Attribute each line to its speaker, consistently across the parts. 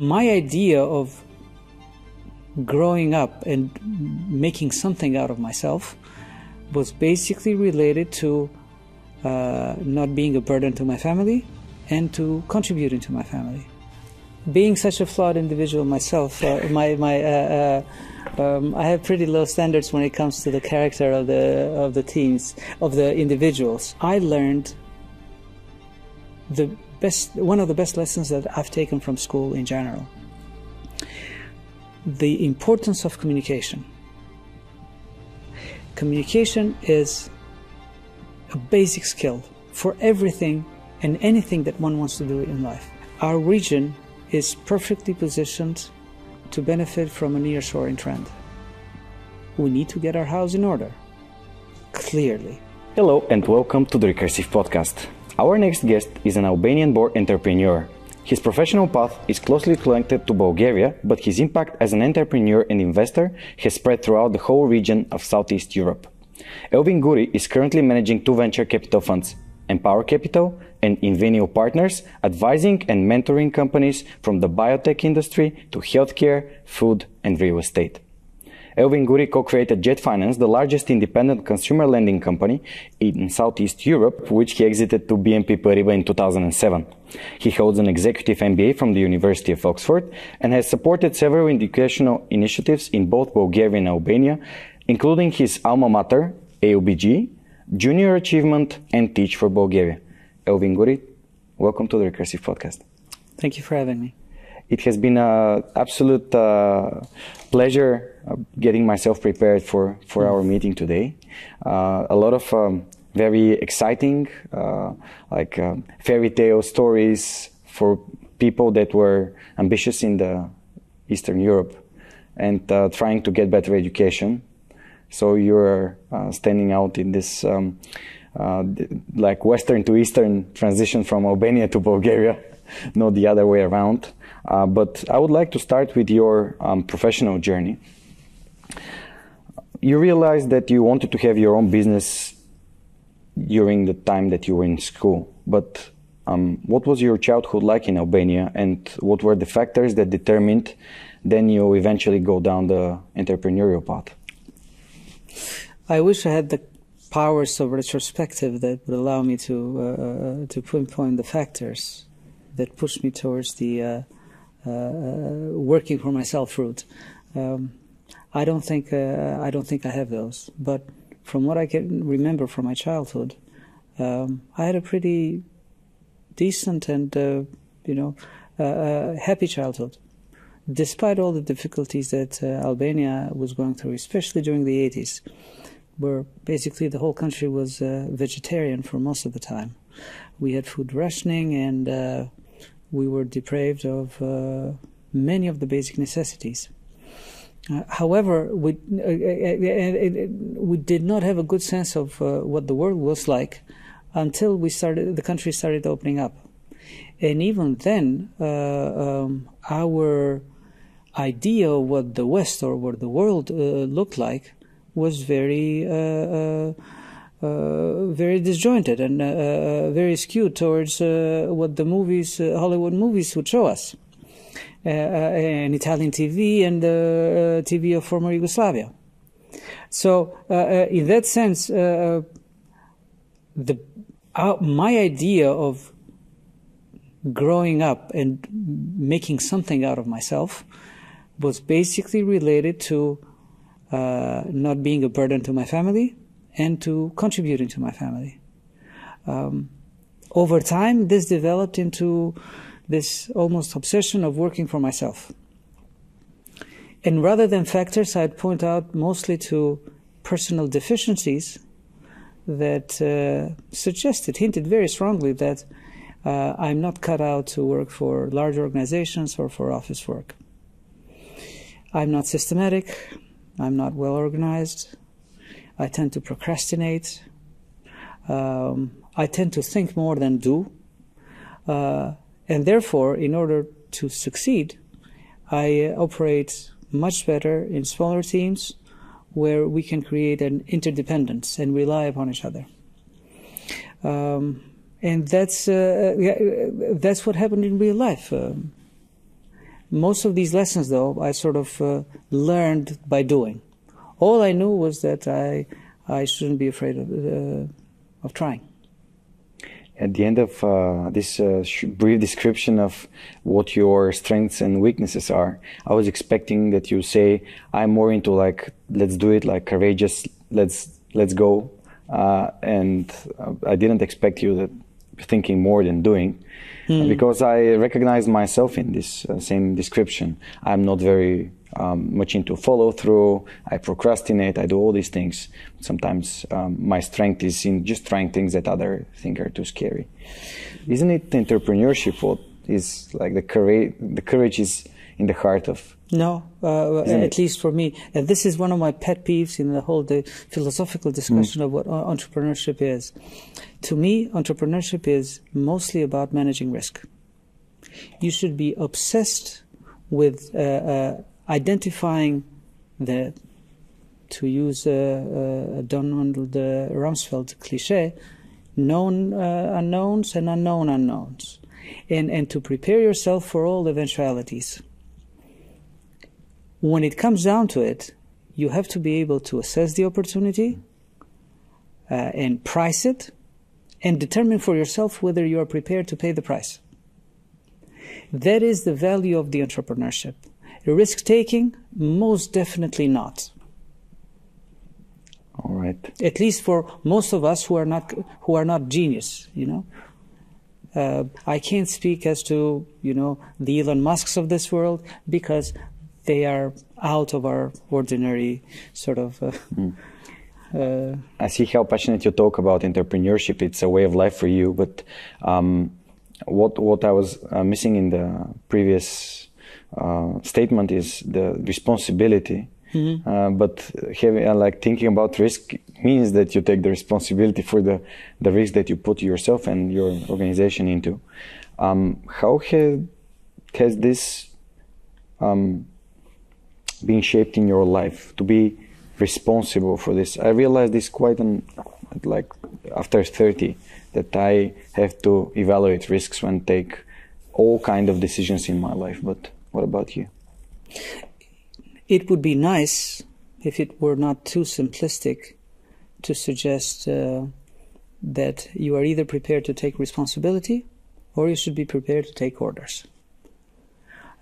Speaker 1: My idea of growing up and making something out of myself was basically related to uh, not being a burden to my family and to contributing to my family. Being such a flawed individual myself, uh, my, my, uh, uh um, I have pretty low standards when it comes to the character of the, of the teams, of the individuals. I learned the best, one of the best lessons that I've taken from school in general. The importance of communication. Communication is a basic skill for everything and anything that one wants to do in life. Our region is perfectly positioned to benefit from a nearshoring trend. We need to get our house in order. Clearly.
Speaker 2: Hello and welcome to the Recursive Podcast. Our next guest is an Albanian born entrepreneur. His professional path is closely connected to Bulgaria, but his impact as an entrepreneur and investor has spread throughout the whole region of Southeast Europe. Elvin Guri is currently managing two venture capital funds, Empower Capital and Invenio Partners, advising and mentoring companies from the biotech industry to healthcare, food, and real estate. Elvin Guri co-created Jet Finance, the largest independent consumer lending company in Southeast Europe, which he exited to BNP Paribas in 2007. He holds an executive MBA from the University of Oxford and has supported several educational initiatives in both Bulgaria and Albania, including his alma mater, AUBG, Junior Achievement, and Teach for Bulgaria. Elvin Guri, welcome to the Recursive Podcast.
Speaker 1: Thank you for having me.
Speaker 2: It has been an absolute uh, pleasure uh, getting myself prepared for, for our meeting today. Uh, a lot of um, very exciting, uh, like um, fairy tale stories for people that were ambitious in the Eastern Europe and uh, trying to get better education. So you're uh, standing out in this um, like Western to Eastern transition from Albania to Bulgaria, not the other way around. Uh, but I would like to start with your um, professional journey. You realized that you wanted to have your own business during the time that you were in school, but um, what was your childhood like in Albania, and what were the factors that determined then you eventually go down the entrepreneurial path?
Speaker 1: I wish I had the powers of retrospective that would allow me to uh, uh to pinpoint the factors that pushed me towards the uh, uh, working for myself route. Um, I don't think uh, I don't think I have those. But from what I can remember from my childhood, um, I had a pretty decent and uh, you know uh, uh happy childhood, despite all the difficulties that uh, Albania was going through, especially during the 80s, where basically the whole country was vegetarian for most of the time. We had food rationing and we were deprived of uh, many of the basic necessities. Uh, however, we uh, uh, uh, uh we did not have a good sense of what the world was like until we started. The country started opening up, and even then, um, our idea of what the West or what the world looked like was very. Uh, very disjointed and uh, very skewed towards uh, what the movies, Hollywood movies, would show us. Uh, uh, Italian TV and the uh, TV of former Yugoslavia. So in that sense, the my idea of growing up and making something out of myself was basically related to uh, not being a burden to my family and to contributing to my family. Um, over time, this developed into this almost obsession of working for myself. And rather than factors, I'd point out mostly to personal deficiencies that uh, suggested, hinted very strongly that uh, I'm not cut out to work for large organizations or for office work. I'm not systematic. I'm not well organized. I tend to procrastinate. Um, I tend to think more than do. Uh, and therefore, in order to succeed, I uh, operate much better in smaller teams where we can create an interdependence and rely upon each other. Um, and that's uh, yeah, that's what happened in real life. Um, most of these lessons, though, I sort of uh, learned by doing. All I knew was that I I shouldn't be afraid of uh, of trying.
Speaker 2: At the end of uh, this uh, brief description of what your strengths and weaknesses are, I was expecting that you say, "I'm more into like let's do it, like courageous, let's let's go," uh, and uh, I didn't expect you that thinking more than doing. Mm. Because I recognize myself in this uh, same description. I'm not very um, much into follow through. I procrastinate. I do all these things. Sometimes um, my strength is in just trying things that other think are too scary. Isn't it entrepreneurship what is like the courage? The courage is in the heart of.
Speaker 1: No, uh, at least for me, and this is one of my pet peeves in the whole the philosophical discussion mm. of what entrepreneurship is. To me, entrepreneurship is mostly about managing risk. You should be obsessed with uh, uh, identifying the, to use a, a Donald Rumsfeld cliche, known uh, unknowns and unknown unknowns, and, and to prepare yourself for all eventualities. When it comes down to it, you have to be able to assess the opportunity uh, and price it and determine for yourself whether you are prepared to pay the price. That is the value of the entrepreneurship. Risk taking? Most definitely not.
Speaker 2: All right.
Speaker 1: At least for most of us who are not who are not genius, you know. Uh, I can't speak as to you know the Elon Musks of this world because they are out of our ordinary sort of. Uh, mm.
Speaker 2: uh, I see how passionate you talk about entrepreneurship. It's a way of life for you, but um, what what I was uh, missing in the previous uh, statement is the responsibility. Mm-hmm. Uh, but having uh, like thinking about risk means that you take the responsibility for the the risk that you put yourself and your organization into. Um, how has has this um, been shaped in your life to be responsible for this? I realized this quite an like after 30 that I have to evaluate risks when take all kind of decisions in my life, but what about you?
Speaker 1: It would be nice if it were not too simplistic to suggest uh, that you are either prepared to take responsibility or you should be prepared to take orders.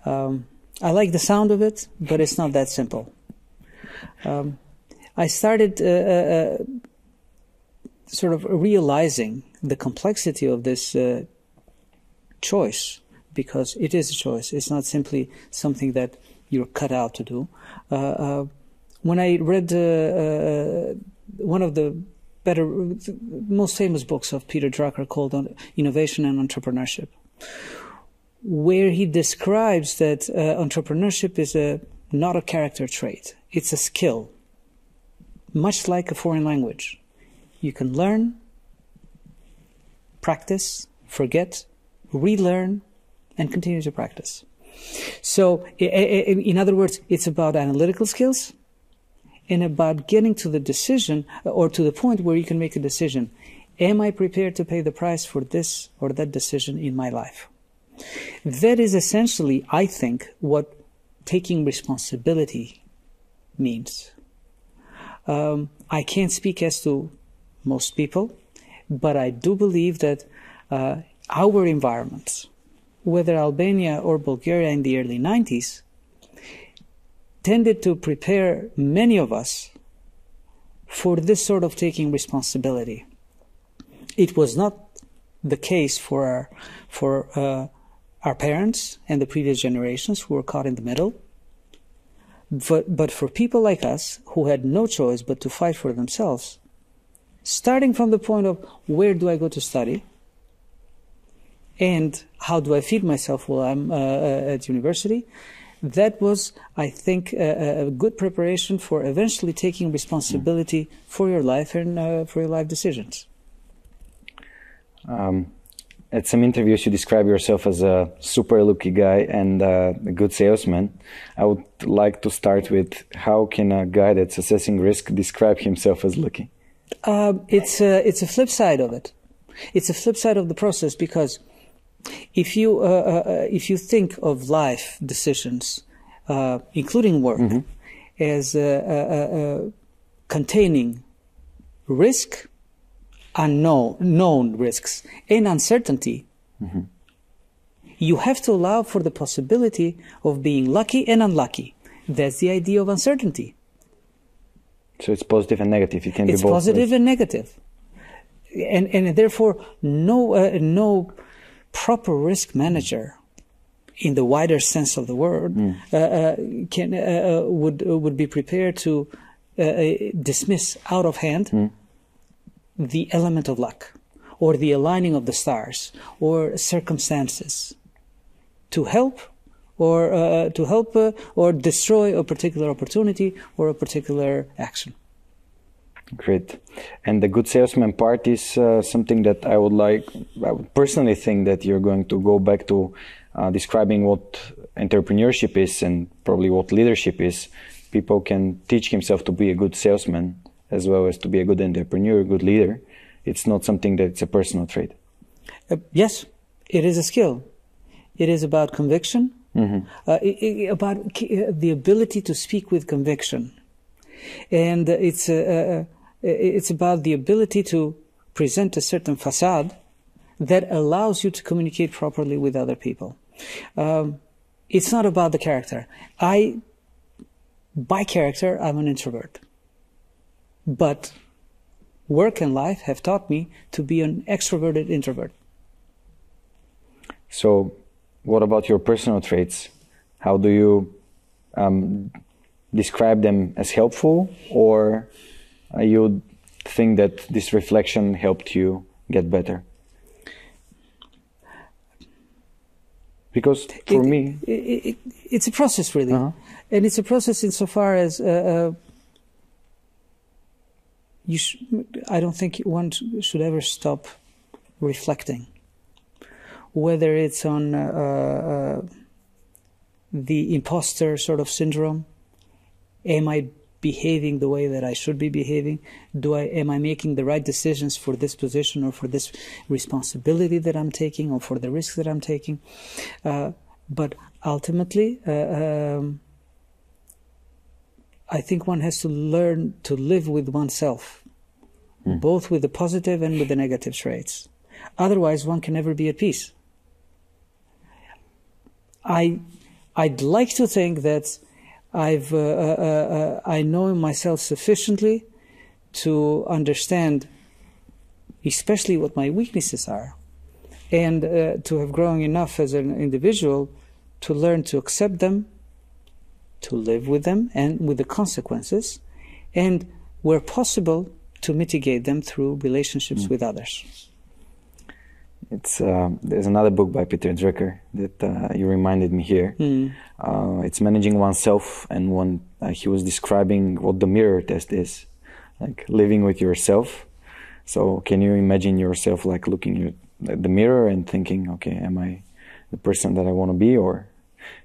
Speaker 1: Um, I like the sound of it, but it's not that simple. Um, I started uh, uh, uh sort of realizing the complexity of this uh, choice because it is a choice. It's not simply something that you're cut out to do. Uh, uh, when I read uh, uh one of the better, most famous books of Peter Drucker called Innovation and Entrepreneurship, where he describes that uh, entrepreneurship is a not a character trait; it's a skill, much like a foreign language. You can learn, practice, forget, relearn, and continue to practice. So, in other words, it's about analytical skills and about getting to the decision or to the point where you can make a decision. Am I prepared to pay the price for this or that decision in my life? That is essentially, I think, what taking responsibility means. Um, I can't speak as to most people, but I do believe that uh, our environments, whether Albania or Bulgaria in the early 90s, tended to prepare many of us for this sort of taking responsibility. It was not the case for our, for uh, our parents and the previous generations who were caught in the middle. But, but for people like us who had no choice but to fight for themselves, starting from the point of where do I go to study? and how do I feed myself while I'm uh, uh, at university. That was, I think, a, a, good preparation for eventually taking responsibility for your life and uh, for your life decisions.
Speaker 2: Um, at some interviews, you describe yourself as a super lucky guy and uh, a good salesman. I would like to start with how can a guy that's assessing risk describe himself as lucky?
Speaker 1: Uh, it's a, it's a flip side of it. It's a flip side of the process because If you uh, uh, uh if you think of life decisions, uh, including work, mm-hmm. as uh, containing risk, unknown known risks, and uncertainty, mm-hmm. you have to allow for the possibility of being lucky and unlucky. That's the idea of uncertainty.
Speaker 2: So it's positive and negative. It can
Speaker 1: it's
Speaker 2: be both.
Speaker 1: It's positive and negative, and and therefore no uh, no proper risk manager, in the wider sense of the word, mm. uh, uh, can uh, uh, would would be prepared to dismiss out of hand mm. the element of luck, or the aligning of the stars, or circumstances, to help or uh, to help uh, or destroy a particular opportunity or a particular action.
Speaker 2: Great. And the good salesman part is uh, something that I would like, I would personally think that you're going to go back to uh, describing what entrepreneurship is and probably what leadership is. People can teach himself to be a good salesman as well as to be a good entrepreneur, a good leader. It's not something that's a personal trait.
Speaker 1: Uh, yes, it is a skill. It is about conviction, Mm-hmm. Uh, it, it, about uh, the ability to speak with conviction, and it's uh, uh, it's about the ability to present a certain facade that allows you to communicate properly with other people. Um, it's not about the character. I, by character, I'm an introvert, but work and life have taught me to be an extroverted introvert.
Speaker 2: So what about your personal traits? How do you um, describe them as helpful, or you think that this reflection helped you get better? Because for
Speaker 1: it,
Speaker 2: me,
Speaker 1: it, it, it's a process, really, uh-huh. and it's a process insofar as uh, uh, you. Sh- I don't think one should ever stop reflecting whether it's on uh, uh, the imposter sort of syndrome. Am I behaving the way that I should be behaving? Do I am I making the right decisions for this position or for this responsibility that I'm taking or for the risk that I'm taking? Uh, but ultimately, uh, um, I think one has to learn to live with oneself, mm. both with the positive and with the negative traits. Otherwise, one can never be at peace. I, I'd like to think that I've, uh, uh, uh, I know myself sufficiently to understand, especially what my weaknesses are, and uh, to have grown enough as an individual to learn to accept them, to live with them, and with the consequences, and where possible, to mitigate them through relationships mm. with others.
Speaker 2: It's uh, there's another book by Peter Drucker that uh, you reminded me here. Mm. Uh, it's managing oneself, and one uh, he was describing what the mirror test is, like living with yourself. So can you imagine yourself like looking at the mirror and thinking, okay, am I the person that I want to be, or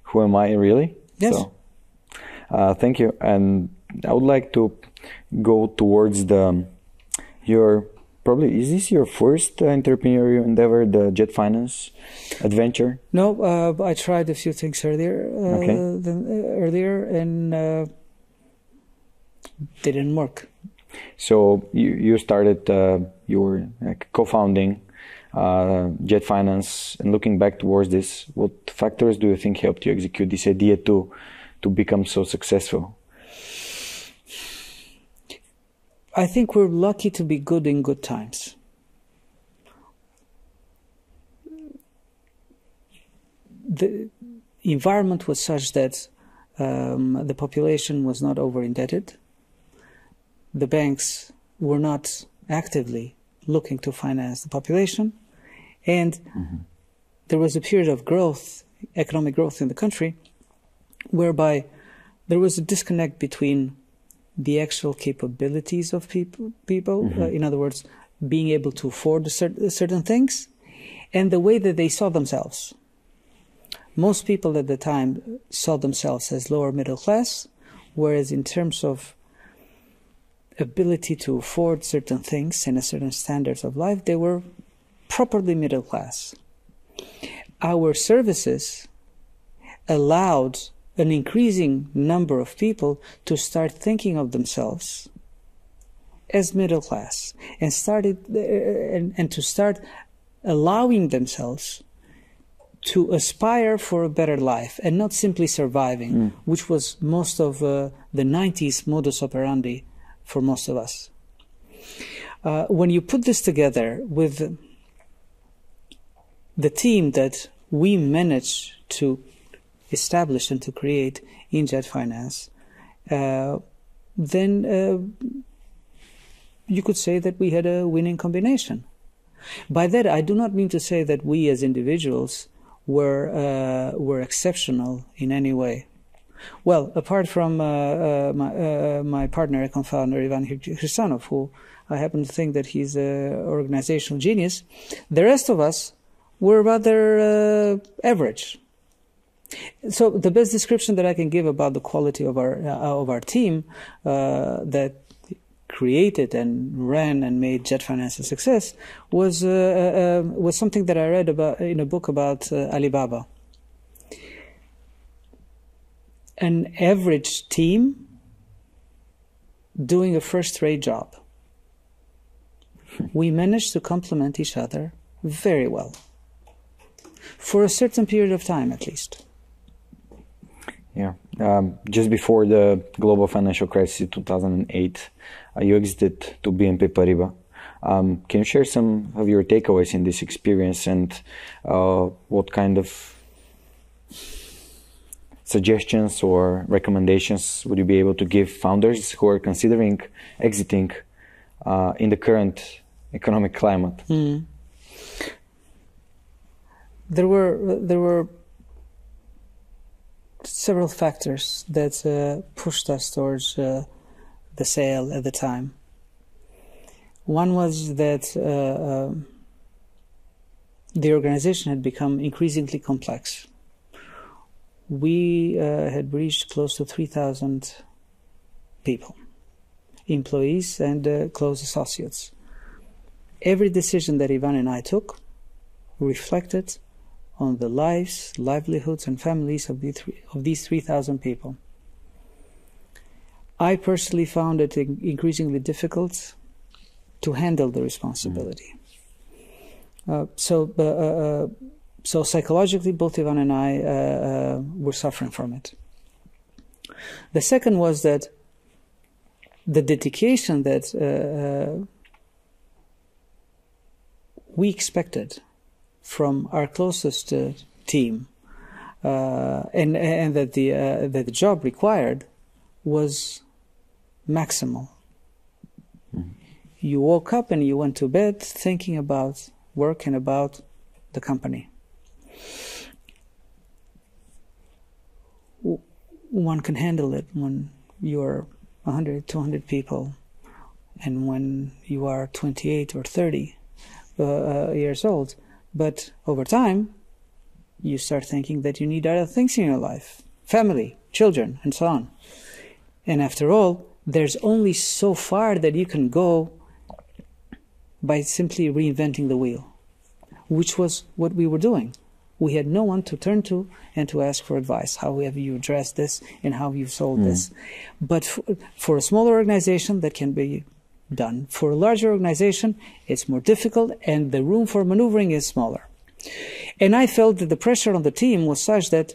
Speaker 2: who am I really?
Speaker 1: Yes. So,
Speaker 2: uh, thank you, and I would like to go towards the your probably is this your first uh, entrepreneurial endeavor, the Jet Finance adventure?
Speaker 1: No, uh, I tried a few things earlier, uh, okay. than, uh, earlier, and uh, didn't work.
Speaker 2: So you you started uh, your co-founding Jet Finance, and looking back towards this, what factors do you think helped you execute this idea to to become so successful?
Speaker 1: I think we're lucky to be good in good times. The environment was such that um, the population was not over indebted. The banks were not actively looking to finance the population. And mm-hmm. there was a period of growth, economic growth in the country, whereby there was a disconnect between the actual capabilities of people. People, mm-hmm. uh, in other words, being able to afford certain things, and the way that they saw themselves. Most people at the time saw themselves as lower middle class, whereas in terms of ability to afford certain things and a certain standards of life, they were properly middle class. Our services allowed an increasing number of people to start thinking of themselves as middle class and started uh, and, and to start allowing themselves to aspire for a better life and not simply surviving, mm. which was most of uh, the 90s modus operandi for most of us. Uh, when you put this together with the team that we managed to establish and to create in Jet Finance, uh, then uh, you could say that we had a winning combination. By that, I do not mean to say that we as individuals were uh, were exceptional in any way. Well, apart from uh, uh, my, uh, my partner and co-founder Ivan Khristanov, who I happen to think that he's an organizational genius, the rest of us were rather uh, average. So the best description that I can give about the quality of our uh, of our team that created and ran and made Jet Finance a success was uh, uh, uh, was something that I read about in a book about uh, Alibaba. An average team doing a first-rate job. We managed to complement each other very well for a certain period of time, at least.
Speaker 2: Yeah. Um, just before the global financial crisis in 2008, uh, you exited to BNP Paribas. Um, can you share some of your takeaways in this experience and uh, what kind of suggestions or recommendations would you be able to give founders who are considering exiting uh, in the current economic climate?
Speaker 1: Mm. There were there were several factors that uh, pushed us towards uh, the sale at the time. One was that uh, um, the organization had become increasingly complex. We had reached close to 3,000 people, employees and close associates. Every decision that Ivan and I took reflected on the lives, livelihoods, and families of, the three, of these 3,000 people. I personally found it increasingly difficult to handle the responsibility. Mm-hmm. Uh, so, uh, uh, so psychologically, both Ivan and I uh, uh, were suffering from it. The second was that the dedication that uh, we expected from our closest uh, team, uh, and and that the uh, that the job required was maximal. Mm-hmm. You woke up and you went to bed thinking about work and about the company. One can handle it when you're 100, 200 people, and when you are 28 or 30 uh, uh, years old but over time, you start thinking that you need other things in your life family, children, and so on. And after all, there's only so far that you can go by simply reinventing the wheel, which was what we were doing. We had no one to turn to and to ask for advice. How have you addressed this and how you've solved mm. this? But for, for a smaller organization that can be done. For a larger organization, it's more difficult and the room for maneuvering is smaller. And I felt that the pressure on the team was such that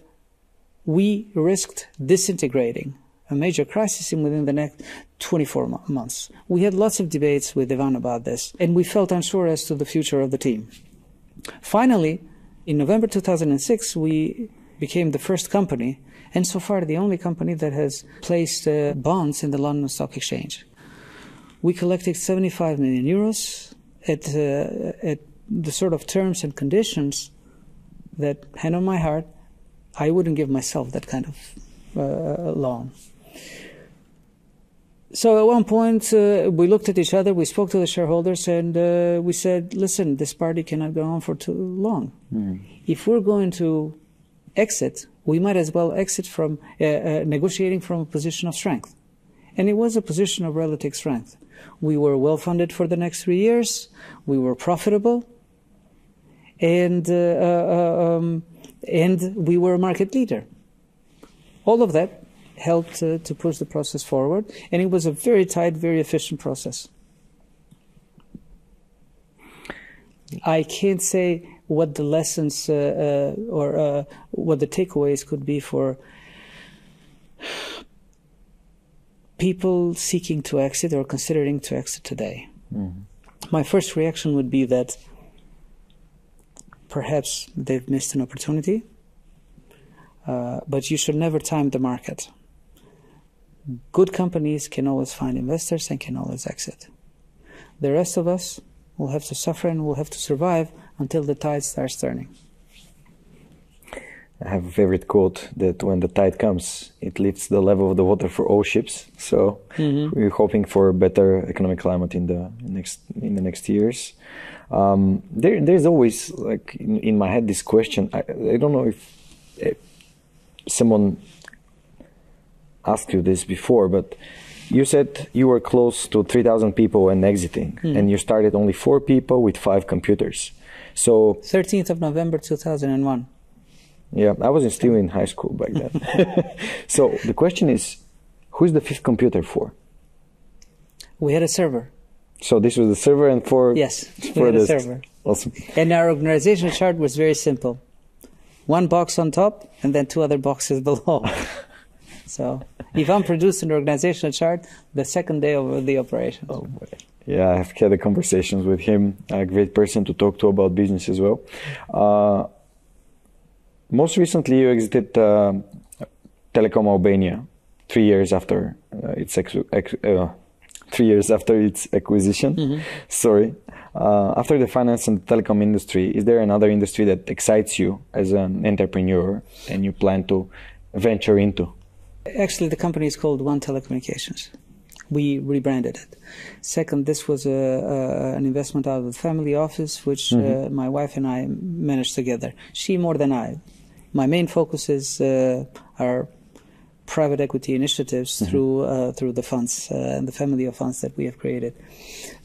Speaker 1: we risked disintegrating a major crisis in within the next 24 months. We had lots of debates with Ivan about this, and we felt unsure as to the future of the team. Finally, in November 2006, we became the first company, and so far the only company that has placed uh, bonds in the London Stock Exchange we collected 75 million euros at, uh, at the sort of terms and conditions that, hand on my heart, I wouldn't give myself that kind of uh, loan. So at one point, uh, we looked at each other, we spoke to the shareholders, and uh, we said, listen, this party cannot go on for too long. Mm. If we're going to exit, we might as well exit from uh, uh, negotiating from a position of strength. And it was a position of relative strength. We were well funded for the next three years. We were profitable. and uh, uh, um, and we were a market leader. All of that helped uh, to push the process forward, and it was a very tight, very efficient process. I can't say what the lessons uh, uh, or uh, what the takeaways could be for people seeking to exit or considering to exit today. Mm-hmm. My first reaction would be that perhaps they've missed an opportunity, uh, but you should never time the market. Good companies can always find investors and can always exit. The rest of us will have to suffer and will have to survive until the tide starts turning.
Speaker 2: I have a favorite quote that when the tide comes, it lifts the level of the water for all ships. So mm-hmm. we're hoping for a better economic climate in the next in the next years. Um, there, there's always like in, in, my head this question. I, I don't know if, if someone asked you this before, but you said you were close to 3,000 people and exiting, mm. and you started only four people with five computers. So
Speaker 1: 13th of November 2001.
Speaker 2: Yeah, I wasn't still in high school back then. so the question is, who's the fifth computer for?
Speaker 1: We had a server.
Speaker 2: So this was the server and for
Speaker 1: yes, we had a server.
Speaker 2: Awesome.
Speaker 1: And our organization chart was very simple: one box on top and then two other boxes below. so if I'm producing an organizational chart, the second day of the operation.
Speaker 2: Oh boy. Yeah, I've had conversations with him. A great person to talk to about business as well. Uh, most recently, you exited uh, Telekom Albania three years after uh, its ex- ex- uh, three years after its acquisition. Mm-hmm. Sorry. Uh, after the finance and telecom industry, is there another industry that excites you as an entrepreneur and you plan to venture into?
Speaker 1: Actually, the company is called One Telecommunications. We rebranded it. Second, this was a, a, an investment out of the family office, which mm-hmm. uh, my wife and I managed together. She more than I my main focus is uh, our private equity initiatives mm-hmm. through uh, through the funds uh, and the family of funds that we have created.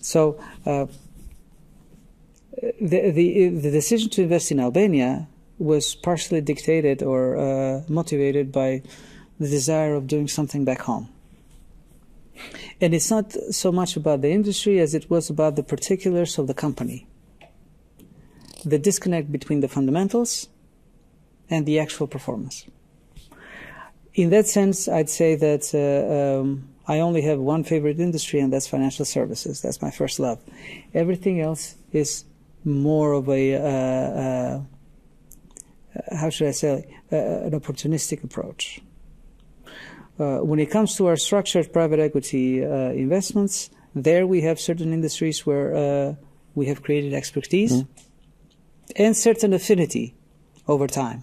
Speaker 1: So uh, the, the the decision to invest in Albania was partially dictated or uh, motivated by the desire of doing something back home. And it's not so much about the industry as it was about the particulars of the company. The disconnect between the fundamentals and the actual performance. In that sense, I'd say that uh, um, I only have one favorite industry, and that's financial services. That's my first love. Everything else is more of a uh, uh, how should I say uh, an opportunistic approach. Uh, when it comes to our structured private equity uh, investments, there we have certain industries where we have created expertise mm. and certain affinity over time.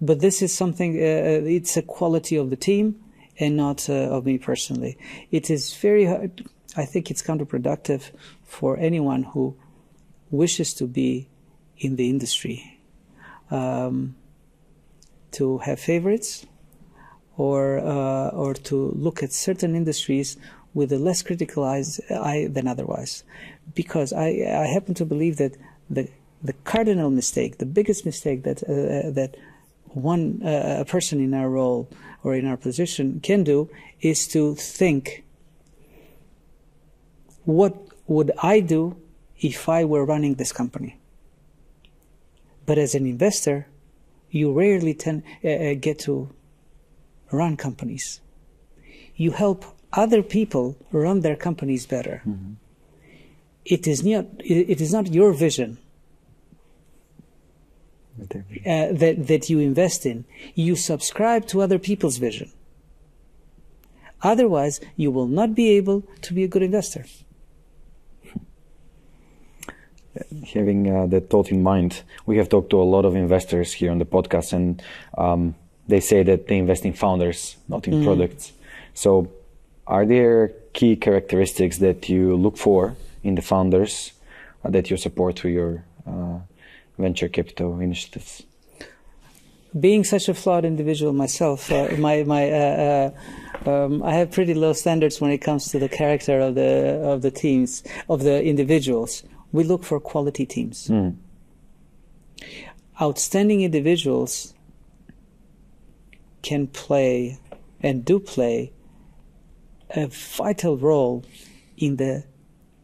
Speaker 1: But this is something, uh, uh, it's a quality of the team and not uh, of me personally. It is very hard. I think it's counterproductive for anyone who wishes to be in the industry um, to have favorites or uh, or to look at certain industries with a less critical eye than otherwise, because I I happen to believe that the the cardinal mistake, the biggest mistake that uh, that one uh, a person in our role or in our position can do is to think what would I do if I were running this company? But as an investor, you rarely tend, uh, uh get to run companies. You help other people run their companies better. Mm-hmm. It is not. It is not your vision uh, that, that you invest in. You subscribe to other people's vision. Otherwise, you will not be able to be a good investor.
Speaker 2: Having uh, that thought in mind, we have talked to a lot of investors here on the podcast, and um, they say that they invest in founders, not in mm. products. So, are there key characteristics that you look for in the founders uh, that you support through your uh, venture capital initiatives?
Speaker 1: Being such a flawed individual myself, uh, my my uh, uh, um, I have pretty low standards when it comes to the character of the of the teams of the individuals. We look for quality teams. Mm. outstanding individuals can play and do play a vital role in the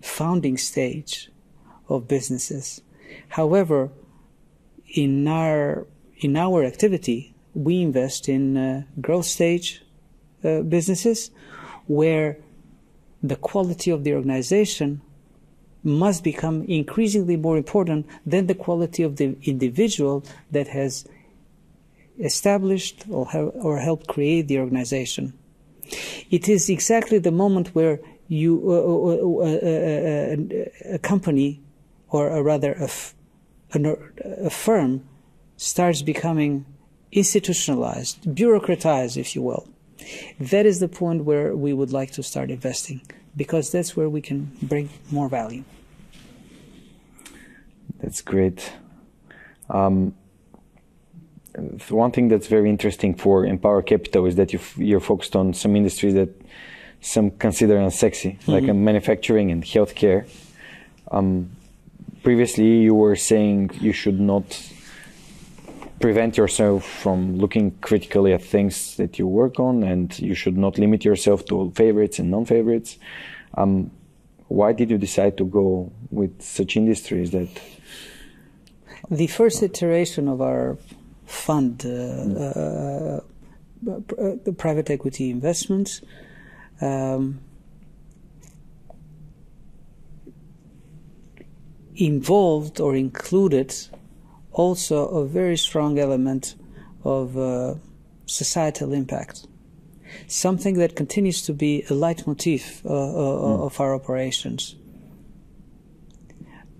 Speaker 1: founding stage of businesses. However, in our in our activity, we invest in uh, growth stage uh, businesses where the quality of the organization must become increasingly more important than the quality of the individual that has established or, or helped create the organization. It is exactly the moment where you uh, uh, uh, a company, or rather a, a firm, starts becoming institutionalized, bureaucratized, if you will. That is the point where we would like to start investing because that's where we can bring more value.
Speaker 2: That's great. Um, one thing that's very interesting for Empower Capital is that you are focused on some industries that some consider unsexy, mm-hmm. like manufacturing and healthcare. Um, previously, you were saying you should not prevent yourself from looking critically at things that you work on, and you should not limit yourself to favorites and non-favorites. Um, why did you decide to go with such industries that?
Speaker 1: The first iteration of our fund, uh, uh, uh, the private equity investments, um, involved or included also a very strong element of uh, societal impact. Something that continues to be a leitmotif uh, mm. of our operations.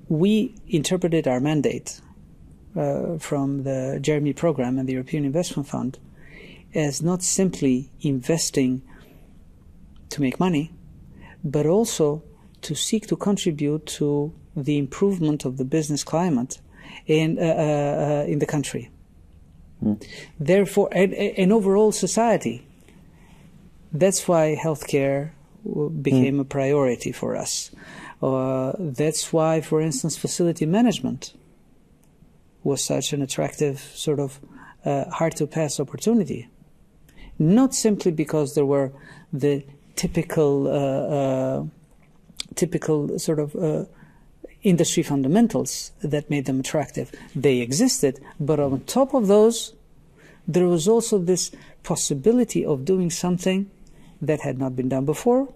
Speaker 1: We interpreted our mandate uh, from the JEREMIE program and the European Investment Fund as not simply investing to make money, but also to seek to contribute to the improvement of the business climate in, uh, uh, uh, in the country. Mm. Therefore, and, and overall society. That's why healthcare became mm. a priority for us. Uh, that's why, for instance, facility management was such an attractive, sort of uh, hard to pass opportunity. Not simply because there were the typical, uh, typical sort of industry fundamentals that made them attractive. They existed, but on top of those, there was also this possibility of doing something that had not been done before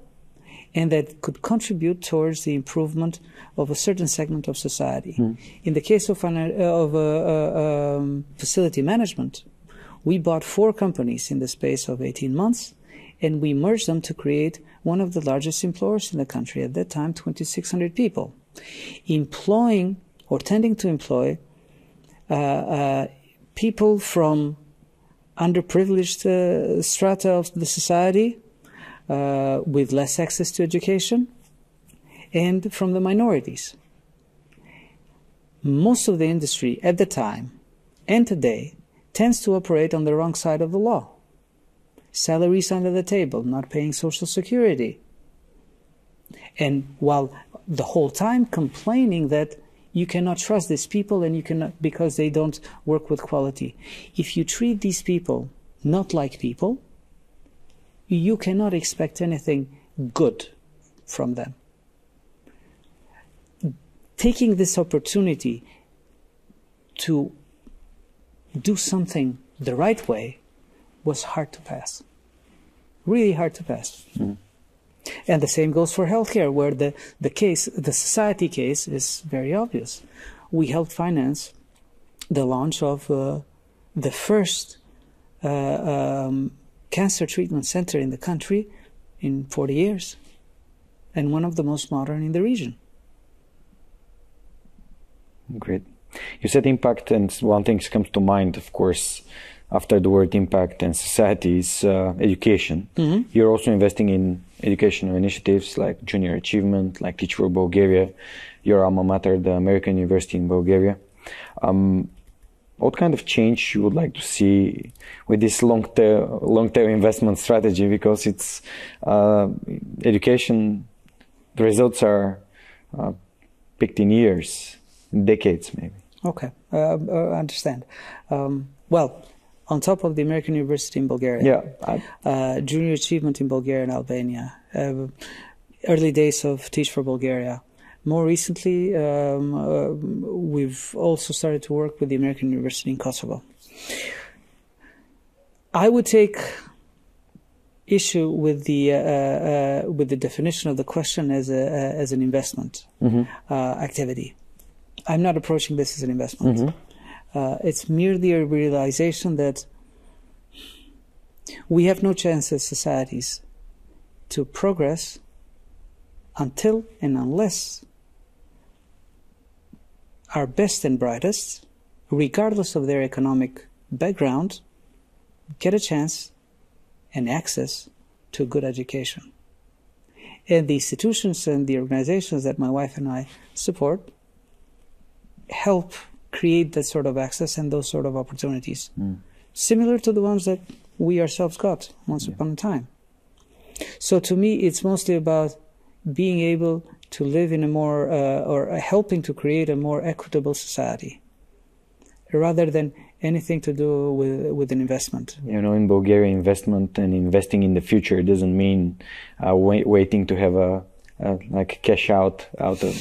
Speaker 1: and that could contribute towards the improvement of a certain segment of society. Mm. In the case of, uh, of uh, uh, um, facility management, we bought four companies in the space of 18 months and we merged them to create one of the largest employers in the country. At that time, 2,600 people employing or tending to employ uh, uh, people from underprivileged uh, strata of the society uh, with less access to education and from the minorities. Most of the industry at the time and today tends to operate on the wrong side of the law. Salaries under the table, not paying social security. And while the whole time complaining that you cannot trust these people and you cannot because they don't work with quality. If you treat these people not like people, you cannot expect anything good from them. Taking this opportunity to do something the right way was hard to pass. Really hard to pass. Mm. And the same goes for healthcare, where the, the case, the society case is very obvious. We helped finance the launch of uh, the first uh, um, cancer treatment center in the country in 40 years, and one of the most modern in the region.
Speaker 2: Great. You said impact, and one thing comes to mind, of course, after the word impact and society is uh, education. Mm-hmm. You're also investing in educational initiatives like Junior Achievement, like Teach for Bulgaria, your alma mater, the American University in Bulgaria. Um, what kind of change you would like to see with this long-term long-term investment strategy? Because it's uh, education, the results are uh, picked in years, decades maybe.
Speaker 1: Okay, uh, uh, understand. Um, well, on top of the American University in Bulgaria,
Speaker 2: Yeah.
Speaker 1: Uh, junior achievement in Bulgaria and Albania, uh, early days of Teach for Bulgaria. More recently, um, uh, we've also started to work with the American University in Kosovo. I would take issue with the uh, uh, with the definition of the question as a uh, as an investment
Speaker 2: Mhm.
Speaker 1: uh, activity. I'm not approaching this as an investment.
Speaker 2: Mhm.
Speaker 1: Uh, it's merely a realization that we have no chance as societies to progress until and unless our best and brightest, regardless of their economic background, get a chance and access to good education. And the institutions and the organizations that my wife and I support help create that sort of access and those sort of opportunities,
Speaker 2: Mm.
Speaker 1: similar to the ones that we ourselves got once
Speaker 2: Yeah.
Speaker 1: upon a time. So to me, it's mostly about being able to live in a more, uh, or helping to create a more equitable society, rather than anything to do with with an investment.
Speaker 2: you know, in Bulgaria, investment and investing in the future doesn't mean uh, wait, waiting to have a, a like cash out out of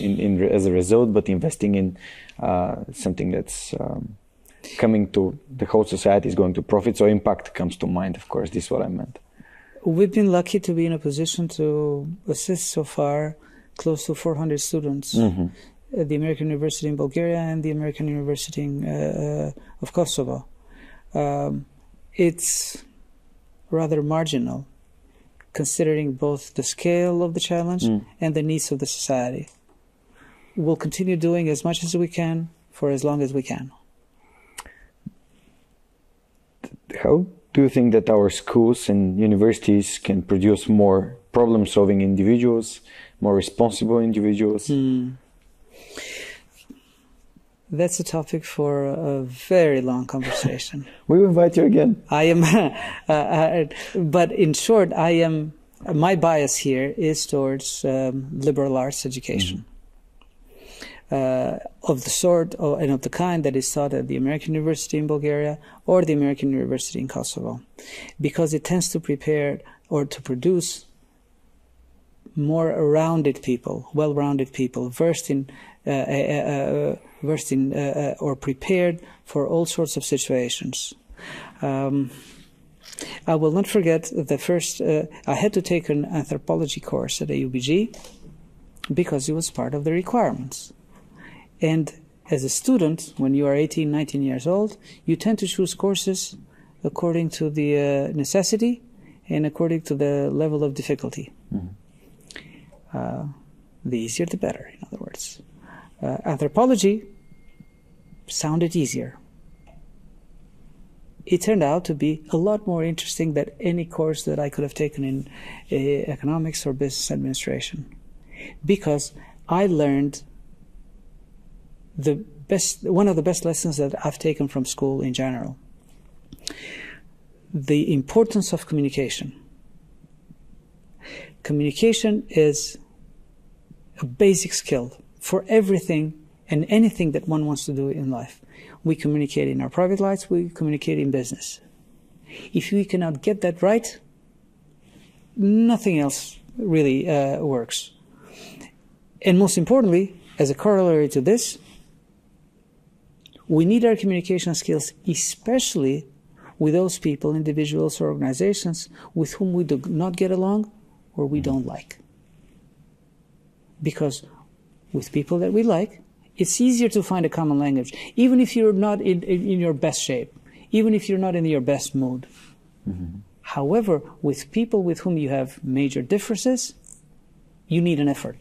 Speaker 2: in, in as a result, but investing in uh, something that's um, coming to the whole society is going to profit. So impact comes to mind. Of course, this is what I meant.
Speaker 1: We've been lucky to be in a position to assist so far close to 400 students
Speaker 2: Mhm.
Speaker 1: at the American University in Bulgaria and the American University in, uh, uh, of Kosovo. Um, it's rather marginal considering both the scale of the challenge
Speaker 2: Mm.
Speaker 1: and the needs of the society. We'll continue doing as much as we can for as long as we can.
Speaker 2: How do you think that our schools and universities can produce more problem-solving individuals, more responsible individuals?
Speaker 1: Hmm. That's a topic for a very long conversation.
Speaker 2: We will invite you again.
Speaker 1: I am, uh, uh, but in short, I am. My bias here is towards um, liberal arts education, uh, of the sort of, and of the kind that is taught at the American University in Bulgaria or the American University in Kosovo, because it tends to prepare or to produce more rounded people, well-rounded people, versed in, versed in, uh, uh, or prepared for all sorts of situations. Um, I will not forget the first. Uh, I had to take an anthropology course at AUBG because it was part of the requirements. And as a student, when you are 18, 19 years old, you tend to choose courses according to the uh, necessity and according to the level of difficulty. Uh, the easier, the better, in other words. Uh, anthropology sounded easier. It turned out to be a lot more interesting than any course that I could have taken in uh, economics or business administration. Because I learned the best, one of the best lessons that I've taken from school in general. The importance of communication. Communication is a basic skill for everything and anything that one wants to do in life. We communicate in our private lives, we communicate in business. If we cannot get that right, nothing else really uh, works. And most importantly, as a corollary to this, we need our communication skills, especially with those people, individuals, or organizations with whom we do not get along or we don't like. Because with people that we like, it's easier to find a common language, even if you're not in, in, your best shape, even if you're not in your best mood. Mm-hmm. However, with people with whom you have major differences, you need an effort.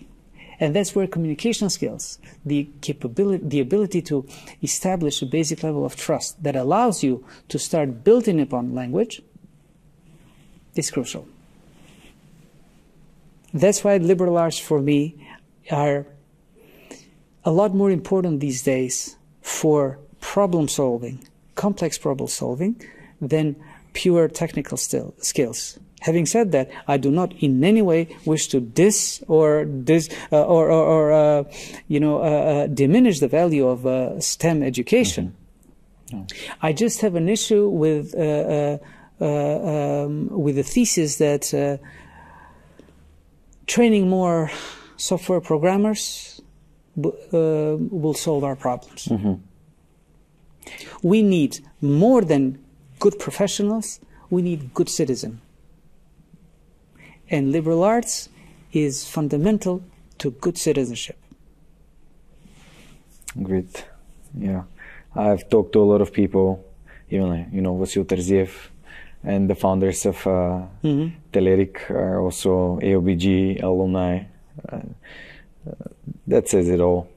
Speaker 1: And that's where communication skills, the capability, the ability to establish a basic level of trust that allows you to start building upon language is crucial. That's why liberal arts for me are a lot more important these days for problem solving, complex problem solving, than pure technical still, skills. Having said that, I do not in any way wish to dis or dis uh, or, or, or uh, you know uh, uh diminish the value of uh, STEM education. Mm-hmm. I just have an issue with uh, um, with the thesis that training more software programmers will solve our problems. Mm-hmm. We need more than good professionals. We need good citizens. And liberal arts is fundamental to good citizenship.
Speaker 2: Great. Yeah. I've talked to a lot of people, even, you know, Vasil Terziev and the founders of uh, mm-hmm. Telerik are also AUBG alumni. Uh, uh, that says it all.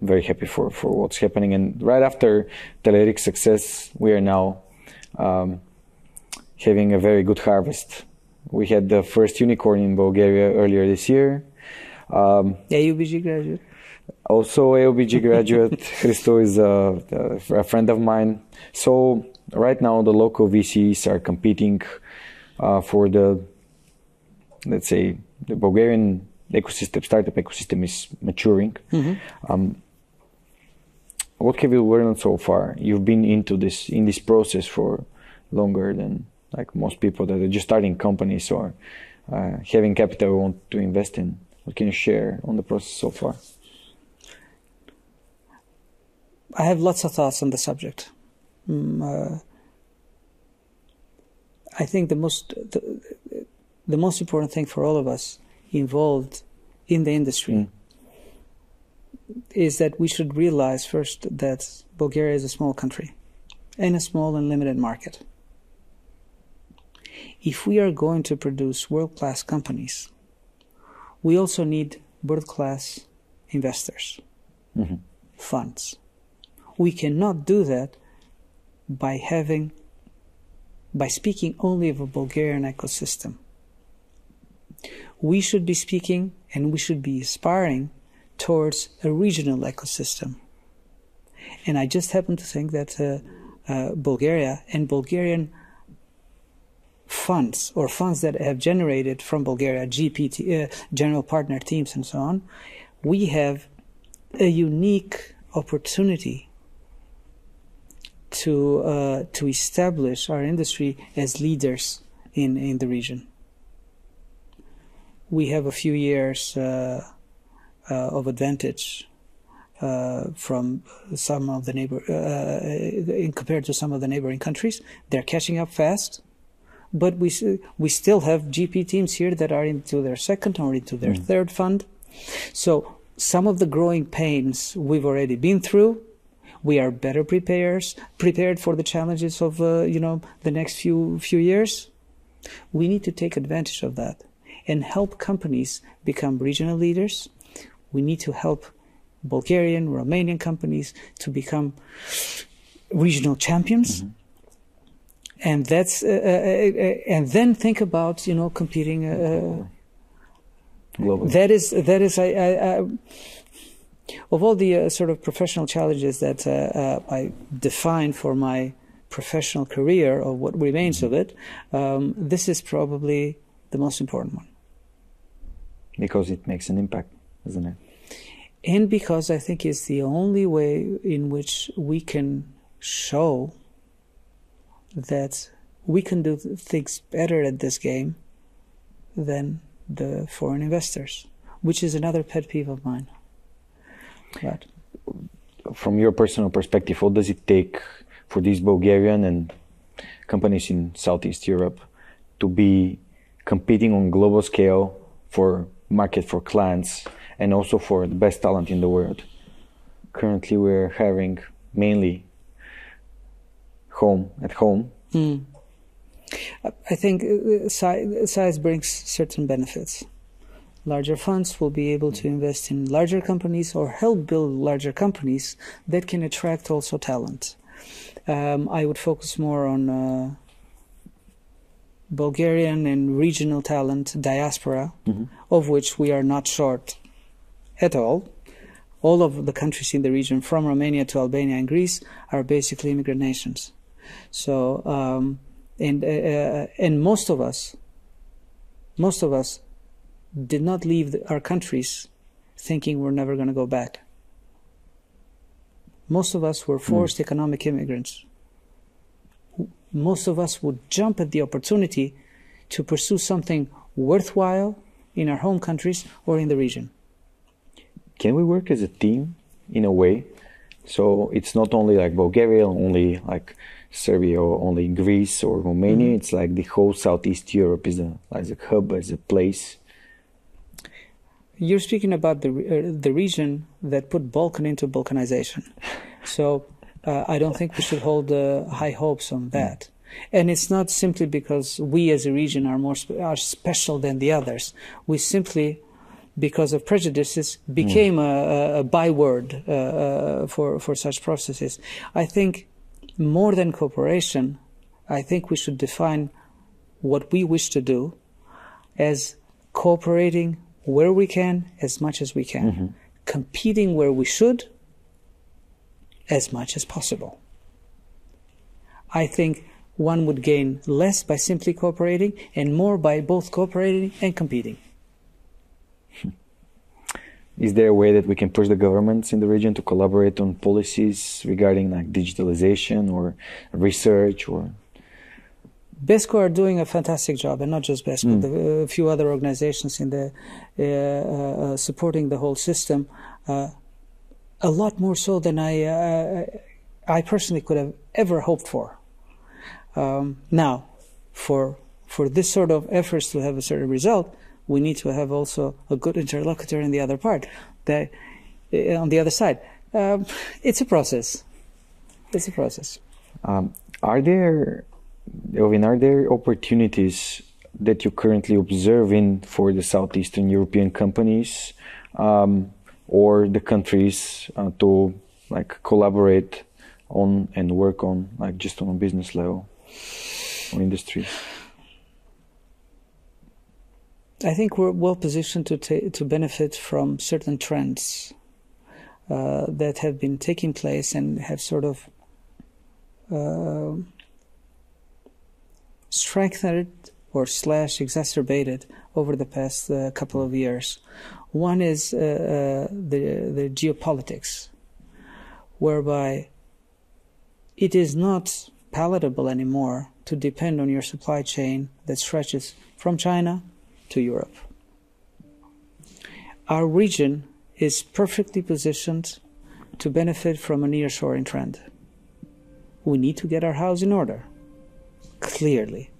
Speaker 2: Very happy for, for what's happening. And right after Telerik's success, we are now um, having a very good harvest we had the first unicorn in Bulgaria earlier this year.
Speaker 1: Um, AUBG graduate.
Speaker 2: Also, AUBG graduate. Christo is a, a, friend of mine. So, right now, the local VCs are competing uh, for the, let's say, the Bulgarian ecosystem, startup ecosystem is maturing. Mm-hmm. Um, what have you learned so far? You've been into this in this process for longer than like most people that are just starting companies or uh, having capital want to invest in. What can you share on the process so far?
Speaker 1: I have lots of thoughts on the subject. Um, uh, I think the most the, the, most important thing for all of us involved in the industry mm. is that we should realize first that Bulgaria is a small country and a small and limited market if we are going to produce world class companies, we also need world class investors, mm-hmm. funds. We cannot do that by having, by speaking only of a Bulgarian ecosystem. We should be speaking and we should be aspiring towards a regional ecosystem. And I just happen to think that uh, uh, Bulgaria and Bulgarian funds or funds that have generated from Bulgaria, GPT, uh, general partner teams, and so on, we have a unique opportunity to uh, to establish our industry as leaders in in the region. We have a few years uh, uh of advantage uh, from some of the neighbor uh, compared to some of the neighboring countries. They're catching up fast but we we still have GP teams here that are into their second or into their mm. third fund. So some of the growing pains we've already been through. We are better prepared prepared for the challenges of uh, you know the next few few years. We need to take advantage of that and help companies become regional leaders. We need to help Bulgarian, Romanian companies to become regional champions. Mm-hmm and that's uh, uh, uh, and then think about you know competing Globally. that is that is I, I, I of all the uh, sort of professional challenges that uh, uh, I define for my professional career or what remains mm-hmm. of it, um, this is probably the most important one.
Speaker 2: Because it makes an impact, isn't it?
Speaker 1: And because I think it's the only way in which we can show that we can do things better at this game than the foreign investors, which is another pet peeve of mine. But
Speaker 2: from your personal perspective, what does it take for these Bulgarian and companies in Southeast Europe to be competing on global scale for market for clients and also for the best talent in the world? Currently, we're having mainly home at home? Mm.
Speaker 1: I think uh, size brings certain benefits. Larger funds will be able to invest in larger companies or help build larger companies that can attract also talent. Um, I would focus more on uh, Bulgarian and regional talent diaspora, mm-hmm. of which we are not short at all. All of the countries in the region, from Romania to Albania and Greece, are basically immigrant nations. So, um, and uh, uh, and most of us most of us did not leave the, our countries thinking we're never going to go back. Most of us were forced mm. economic immigrants. Most of us would jump at the opportunity to pursue something worthwhile in our home countries or in the region.
Speaker 2: Can we work as a team in a way? So it's not only like Bulgaria, only like Serbia, or only Greece or Romania. Mm-hmm. It's like the whole Southeast Europe is a as a hub, as a place.
Speaker 1: You're speaking about the uh, the region that put Balkan into Balkanization. So uh, I don't think we should hold uh, high hopes on that. And it's not simply because we as a region are more spe- are special than the others. We simply, because of prejudices, became mm. a, a, byword uh, uh, for for such processes. I think more than cooperation, I think we should define what we wish to do as cooperating where we can as much as we can, mm-hmm. competing where we should as much as possible. I think one would gain less by simply cooperating and more by both cooperating and competing.
Speaker 2: Is there a way that we can push the governments in the region to collaborate on policies regarding like digitalization or research or?
Speaker 1: BESCO are doing a fantastic job, and not just BESCO, mm. a few other organizations in the uh, uh, supporting the whole system. Uh, a lot more so than I, uh, I personally could have ever hoped for. Um, now, for for this sort of efforts to have a certain result, we need to have also a good interlocutor in the other part, that uh, on the other side. Um, it's a process. It's a process.
Speaker 2: Um, are there, Elvin, are there opportunities that you currently observe in for the southeastern European companies um, or the countries uh, to like collaborate on and work on like just on a business level? or industry?
Speaker 1: I think we're well positioned to ta- to benefit from certain trends uh, that have been taking place and have sort of uh, strengthened or slash exacerbated over the past uh, couple of years. One is uh, uh, the the geopolitics, whereby it is not palatable anymore to depend on your supply chain that stretches from China to Europe. Our region is perfectly positioned to benefit from a nearshoring trend. We need to get our house in order, clearly.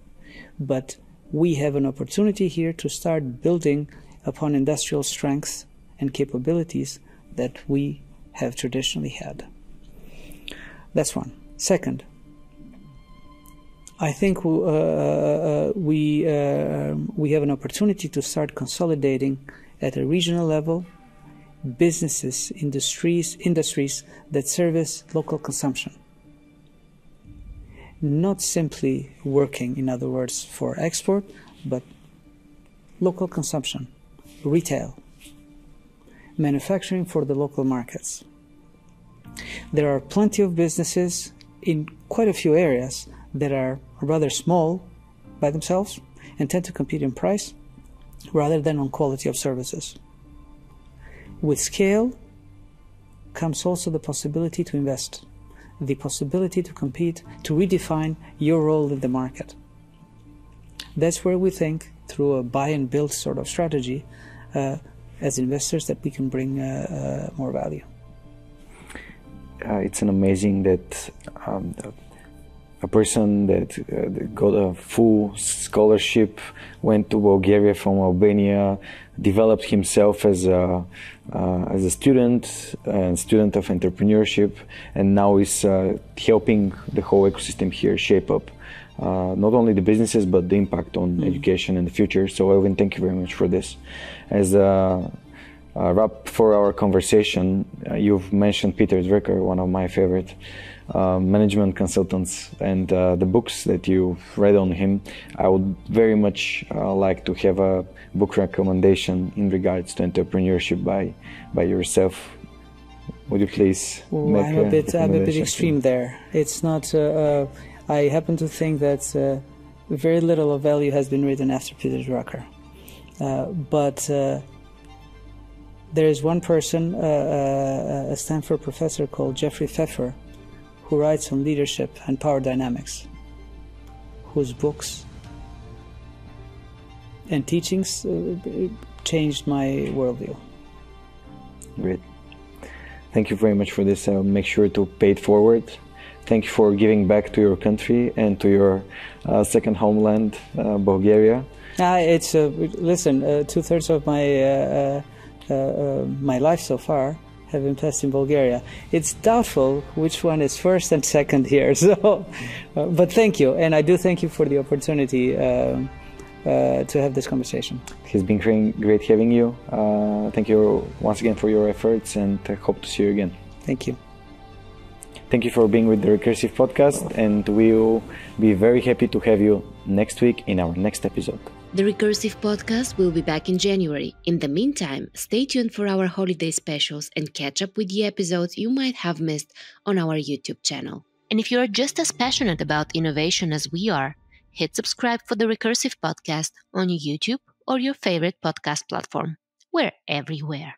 Speaker 1: But we have an opportunity here to start building upon industrial strengths and capabilities that we have traditionally had. That's one. Second, I think uh, uh, uh, we uh, we have an opportunity to start consolidating at a regional level businesses, industries, industries that service local consumption. Not simply working, in other words, for export, but local consumption, retail, manufacturing for the local markets. There are plenty of businesses in quite a few areas that are rather small by themselves and tend to compete in price rather than on quality of services. With scale comes also the possibility to invest, the possibility to compete, to redefine your role in the market. That's where we think, through a buy and build sort of strategy, as investors, that we can bring uh, uh, more value.
Speaker 2: Uh, it's an amazing that um, a person that uh, got a full scholarship, went to Bulgaria from Albania, developed himself as a uh, as a student and student of entrepreneurship, and now is uh, helping the whole ecosystem here shape up. Uh, not only the businesses but the impact on mm. education in the future. So, Elvin, thank you very much for this. As a, a wrap for our conversation, uh, you've mentioned Peter Drucker, one of my favorite uh, management consultants and uh, the books that you've read on him. I would very much uh, like to have a book recommendation in regards to entrepreneurship by by yourself. Would you please?
Speaker 1: I'm a, a bit I'm a bit extreme there. It's not. Uh, uh, I happen to think that very little of value has been written after Peter Drucker. Uh, but uh, there is one person, uh, uh, a Stanford professor called Jeffrey Pfeffer, who writes on leadership and power dynamics, whose books and teachings uh, changed my worldview.
Speaker 2: Great. Thank you very much for this. I'll make sure to pay it forward. Thank you for giving back to your country and to your uh, second homeland, uh, Bulgaria.
Speaker 1: Uh, it's uh, listen. Uh, two thirds of my uh, uh, my life so far have been passed in Bulgaria. It's doubtful which one is first and second here. So, uh, but thank you, and I do thank you for the opportunity uh, to have this conversation.
Speaker 2: It's been great, great having you. Uh, thank you once again for your efforts and I hope to see you again.
Speaker 1: Thank you.
Speaker 2: Thank you for being with the Recursive Podcast, and we'll be very happy to have you next week in our next episode.
Speaker 3: The Recursive Podcast will be back in January. In the meantime, stay tuned for our holiday specials and catch up with the episodes you might have missed on our YouTube channel. And if you are just as passionate about innovation as we are, hit subscribe for the Recursive Podcast on YouTube or your favorite podcast platform. We're everywhere.